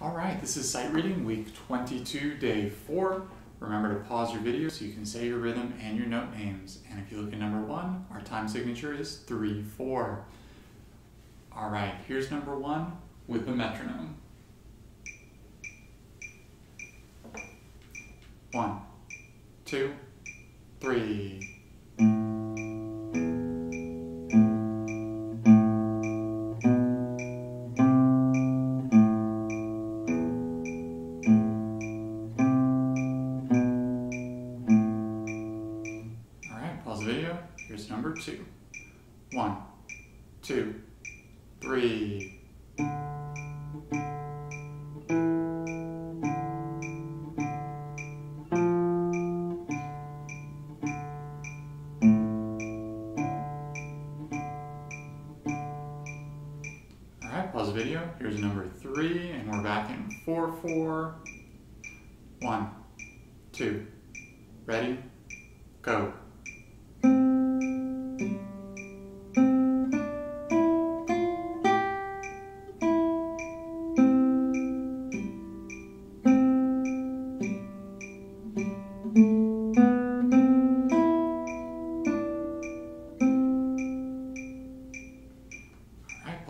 All right, this is sight reading week 22, day 4. Remember to pause your video so you can say your rhythm and your note names. And if you look at number 1, our time signature is 3 4. All right, here's number 1 with the metronome. One, two, three. Pause the video. Here's number two. One, two, three. Alright, pause the video. Here's number three, and we're back in four, four. One, two, ready, go.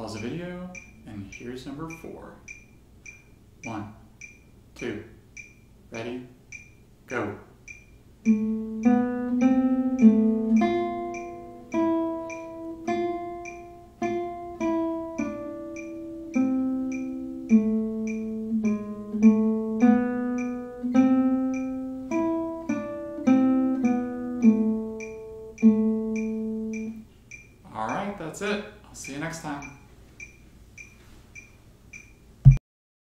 Pause the video, and here's number four. One, two, ready, go. that's it. I'll see you next time.